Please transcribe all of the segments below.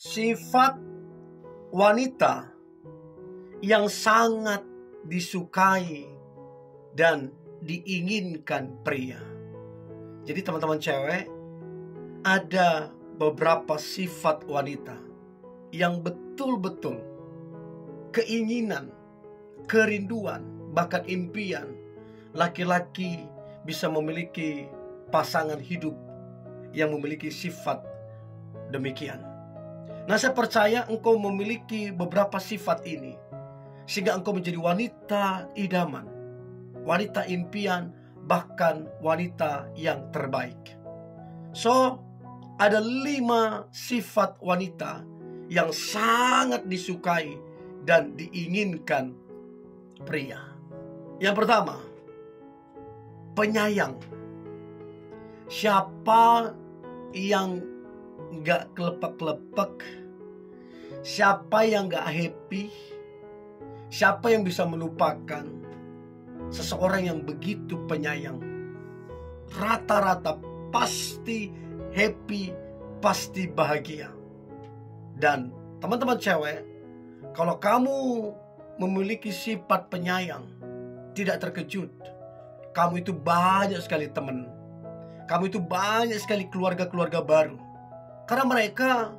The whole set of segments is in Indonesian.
sifat wanita yang sangat disukai dan diinginkan pria. Jadi teman-teman cewek, ada beberapa sifat wanita yang betul-betul keinginan, kerinduan, bahkan impian laki-laki bisa memiliki pasangan hidup yang memiliki sifat demikian. Nah, saya percaya engkau memiliki beberapa sifat ini sehingga engkau menjadi wanita idaman, wanita impian, bahkan wanita yang terbaik. So, ada lima sifat wanita yang sangat disukai dan diinginkan pria. Yang pertama, penyayang. Siapa yang nggak kelepek-kelepek, siapa yang nggak happy, siapa yang bisa melupakan seseorang yang begitu penyayang, rata-rata pasti happy, pasti bahagia. Dan teman-teman cewek, kalau kamu memiliki sifat penyayang, tidak terkejut. Kamu itu banyak sekali teman. Kamu itu banyak sekali keluarga-keluarga baru karena mereka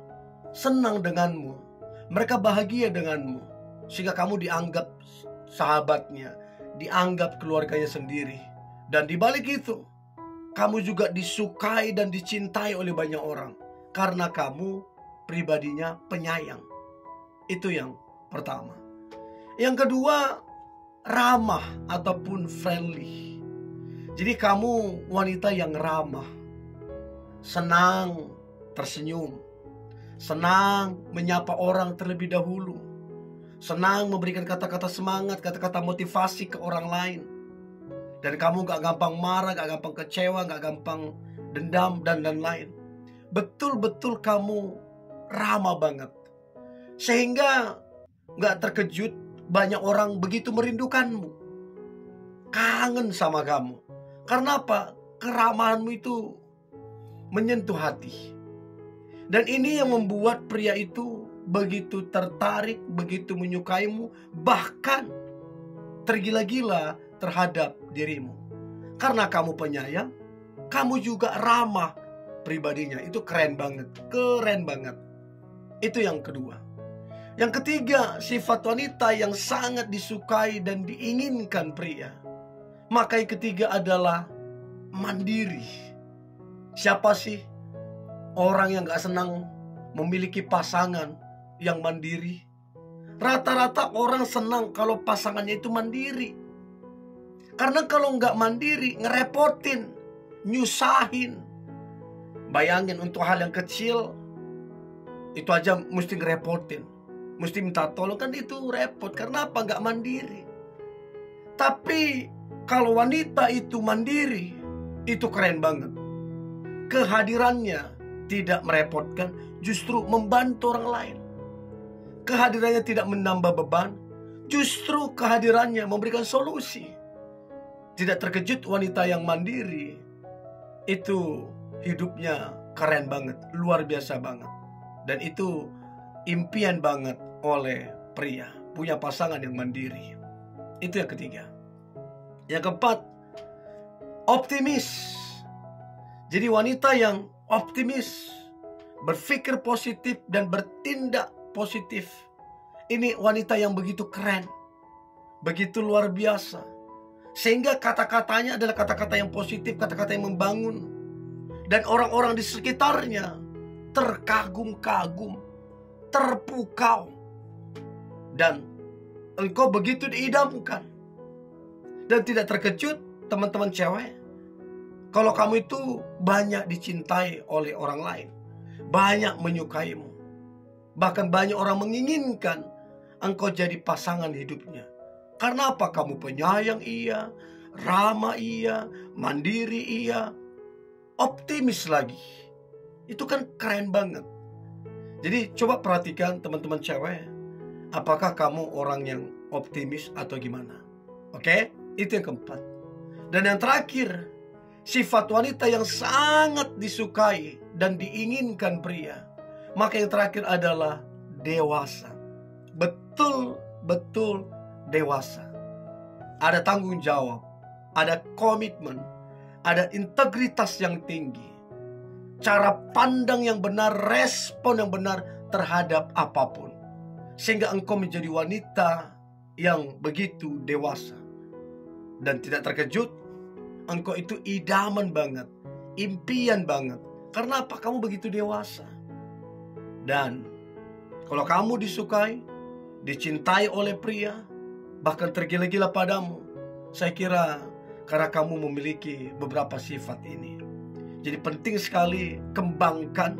senang denganmu. Mereka bahagia denganmu. Sehingga kamu dianggap sahabatnya. Dianggap keluarganya sendiri. Dan di balik itu, kamu juga disukai dan dicintai oleh banyak orang. Karena kamu pribadinya penyayang. Itu yang pertama. Yang kedua, ramah ataupun friendly. Jadi kamu wanita yang ramah, senang tersenyum, senang menyapa orang terlebih dahulu, senang memberikan kata-kata semangat, kata-kata motivasi ke orang lain. Dan kamu gak gampang marah, gak gampang kecewa, gak gampang dendam, dan lain-lain. Betul-betul kamu ramah banget. Sehingga gak terkejut banyak orang begitu merindukanmu. Kangen sama kamu. Karena apa? Keramahanmu itu menyentuh hati. Dan ini yang membuat pria itu begitu tertarik, begitu menyukaimu, bahkan tergila-gila terhadap dirimu. Karena kamu penyayang, kamu juga ramah pribadinya. Itu keren banget, keren banget. Itu yang kedua. Yang ketiga, sifat wanita yang sangat disukai dan diinginkan pria. Maka yang ketiga adalah mandiri. Siapa sih Orang yang gak senang memiliki pasangan yang mandiri. Rata-rata orang senang kalau pasangannya itu mandiri. Karena kalau nggak mandiri, ngerepotin, nyusahin. Bayangin untuk hal yang kecil, itu aja mesti ngerepotin. Mesti minta tolong, kan itu repot. Karena apa? Nggak mandiri. Tapi kalau wanita itu mandiri, itu keren banget. Kehadirannya tidak merepotkan, justru membantu orang lain. Kehadirannya tidak menambah beban, justru kehadirannya memberikan solusi. Tidak terkejut wanita yang mandiri, itu hidupnya keren banget, luar biasa banget. Dan itu impian banget oleh pria, punya pasangan yang mandiri. Itu yang ketiga. Yang keempat, optimis. Jadi wanita yang optimis, berpikir positif dan bertindak positif. Ini wanita yang begitu keren, begitu luar biasa. Sehingga kata-katanya adalah kata-kata yang positif, kata-kata yang membangun. Dan orang-orang di sekitarnya terkagum-kagum, terpukau. Dan engkau begitu diidamkan. Dan tidak terkejut teman-teman cewek kalau kamu itu banyak dicintai oleh orang lain, banyak menyukaimu, bahkan banyak orang menginginkan engkau jadi pasangan hidupnya. Karena apa? Kamu penyayang iya, ramah iya, mandiri iya, optimis lagi. Itu kan keren banget. Jadi coba perhatikan teman-teman cewek, apakah kamu orang yang optimis atau gimana? Oke, itu yang keempat. Dan yang terakhir, Sifat wanita yang sangat disukai dan diinginkan pria. Maka yang terakhir adalah dewasa. Betul-betul dewasa. Ada tanggung jawab, ada komitmen, ada integritas yang tinggi. Cara pandang yang benar, respon yang benar terhadap apa pun. Sehingga engkau menjadi wanita yang begitu dewasa. Dan tidak terkejut, engkau itu idaman banget, impian banget. Karena apa? Kamu begitu dewasa. Dan kalau kamu disukai, dicintai oleh pria, bahkan tergila-gila padamu, saya kira karena kamu memiliki beberapa sifat ini. Jadi penting sekali kembangkan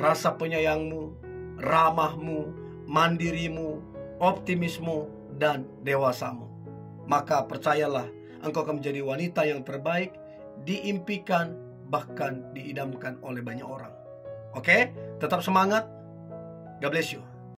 rasa penyayangmu, ramahmu, mandirimu, optimismu, dan dewasamu. Maka percayalah, engkau akan menjadi wanita yang terbaik, diimpikan, bahkan diidamkan oleh banyak orang. Oke, tetap semangat. God bless you.